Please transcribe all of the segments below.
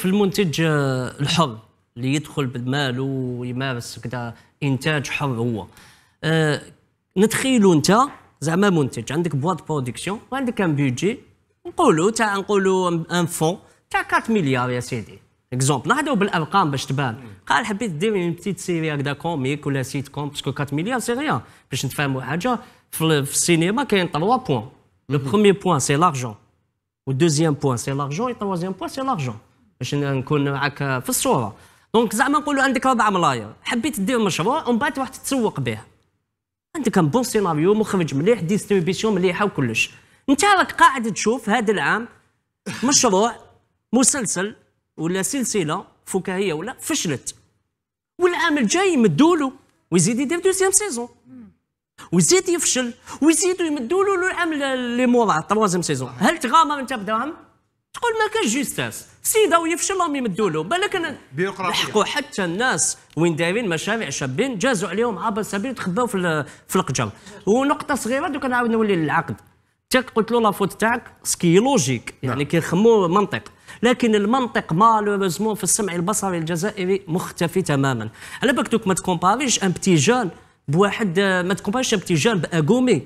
في المنتج آه، الحر اللي يدخل بماله ويمارس كذا إنتاج حر هو. أه نتخيلوا أنت زعما منتج عندك boîte production وعندك un budget نقولوا تاع نقولوا un fonds تاع 4 مليار يا سيدي. exemple نهضروا بالأرقام باش تبان. قال حبيت دير une petite série هكذا comique ولا sitcom parce que 4 مليار c'est rien باش نتفاهموا حاجة في السينما كاين 3 points le premier point c'est l'argent وال deuxième point c'est l'argent وال troisième point c'est l'argent باش نكون معاك في الصورة. donc زعما نقولوا عندك 4 ملاير حبيت دير مشروع ومن بعد تروح تتسوق به عندك un bon scénario مخرج مليح distribution مليحة وكلش. انت راك قاعد تشوف هذا العام مشروع مسلسل ولا سلسلة فكاهية ولا فشلت. والعام الجاي يمدوا له ويزيد يدير deuxième saison ويزيد يفشل ويزيدوا يمدوا له العام اللي موراه تروازيام سيزون هل تغامر انت بدراهم تقول ما كاش جوستاس سيدا ويفشل راهم يمدوا له. بالك لحقوا حتى الناس وين دايرين مشاريع شابين جازوا عليهم عبر سبيل تخباو في في القجر ونقطة صغيرة دوك نعاود نولي للعقد. تاك قلت له لافوت تاعك سكي لوجيك يعني نعم. كيخمو منطق. لكن المنطق مالوريزمون في السمع البصري الجزائري مختفي تماما. على بالك دوك ما تكومباريش ان بتي جون بواحد ما تكومباريش ان بتي جون باغومي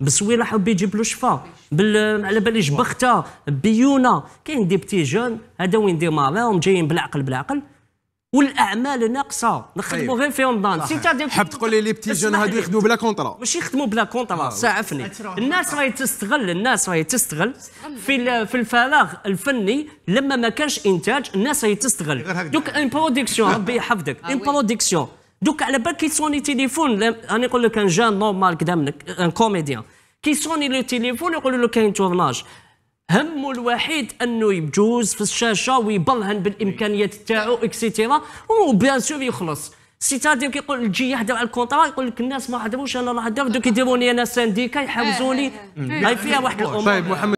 بسويله حب يجيب له شفا. بال... على باليش بخته بيونه كاين دي بتي جون. هذا وين ديماراهم جايين بالعقل بالعقل. والأعمال ناقصة. نخدموا طيب. غير في رمضان سيتادير حاب تقول لي لي بتي جون هادو يخدموا بلا كونطرا ماشي يخدموا بلا كونطرا ساعفني. الناس راهي تستغل. الناس راهي تستغل. في في الفراغ الفني لما ما كانش إنتاج الناس راهي تستغل. دوك ان برودكسيون ربي يحفظك. ان برودكسيون دوك على بالك كي تصوني تليفون أنا نقول لك un jeune normal كدا منك un comédien كي يصوني le téléphone يقولوا له كاين tournage همه الوحيد أنه يجوز في الشاشة ويبرهن بالإمكانيات تاعو et cetera و bien sûr يخلص. c'est-à-dire كيقول تجي يحضر على ال contrat يقول لك الناس ما حضروش أنا راه حضر دوك يديروني أنا syndicat يحوزوني. هاي فيها واحد الأمور. طيب محمد